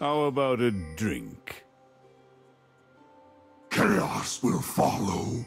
How about a drink? Chaos will follow.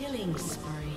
Killing spree.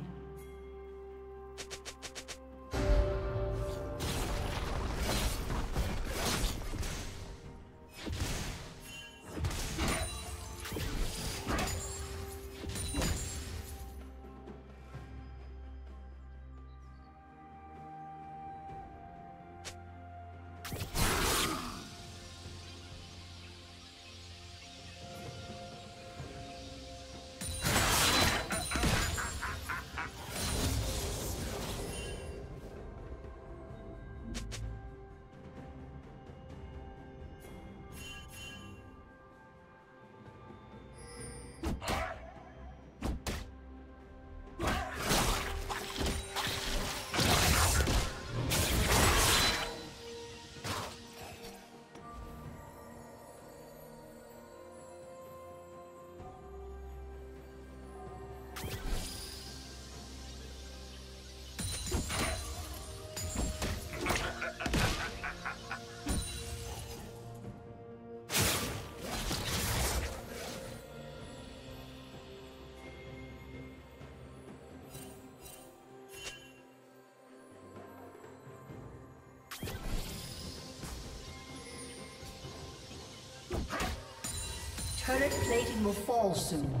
Turret plating will fall soon.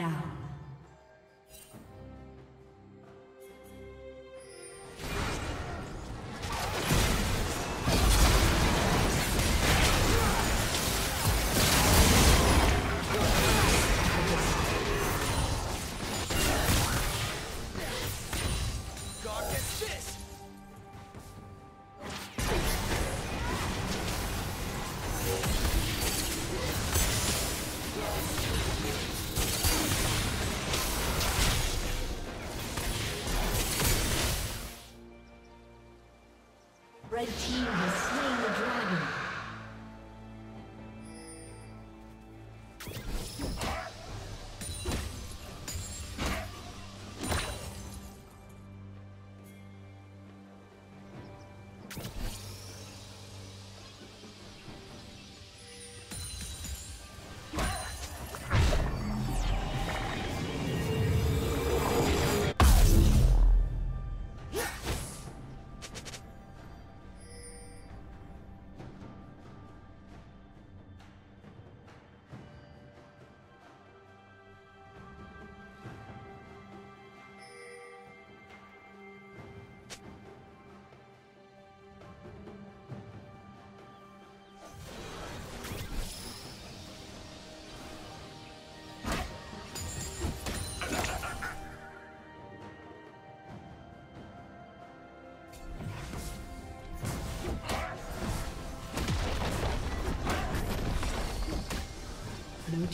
Down. Red team